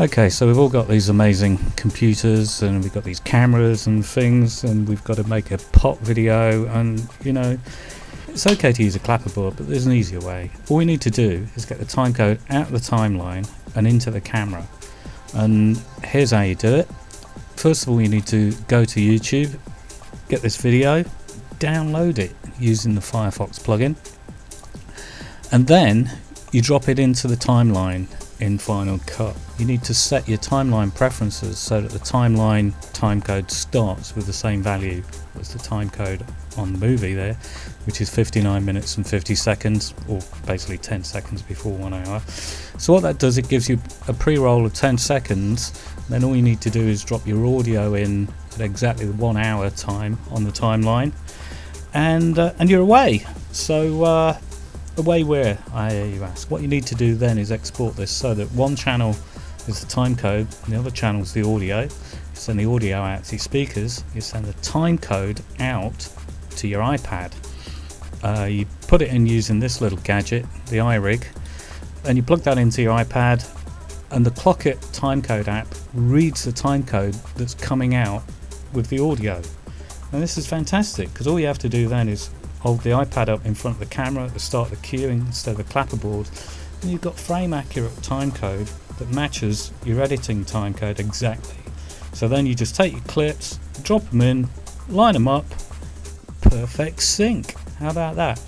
Okay, so we've all got these amazing computers and we've got these cameras and things and we've got to make a pop video and you know it's okay to use a clapperboard but there's an easier way. All we need to do is get the timecode out of the timeline and into the camera and here's how you do it. First of all you need to go to YouTube, get this video, download it using the Firefox plugin and then you drop it into the timeline in Final Cut. You need to set your timeline preferences so that the timeline timecode starts with the same value as the timecode on the movie there, which is 59 minutes and 50 seconds, or basically 10 seconds before one hour. So what that does, it gives you a pre-roll of 10 seconds. Then all you need to do is drop your audio in at exactly the one hour time on the timeline, and uh, and you're away. So. Uh, away where, I you ask. What you need to do then is export this so that one channel is the time code and the other channel is the audio. You send the audio out to your speakers, you send the time code out to your iPad. Uh, you put it in using this little gadget, the iRig, and you plug that into your iPad and the Clockit timecode app reads the timecode that's coming out with the audio. And this is fantastic because all you have to do then is hold the iPad up in front of the camera the start the queuing instead of the clapperboard and you've got frame accurate timecode that matches your editing timecode exactly. So then you just take your clips, drop them in, line them up, perfect sync. How about that?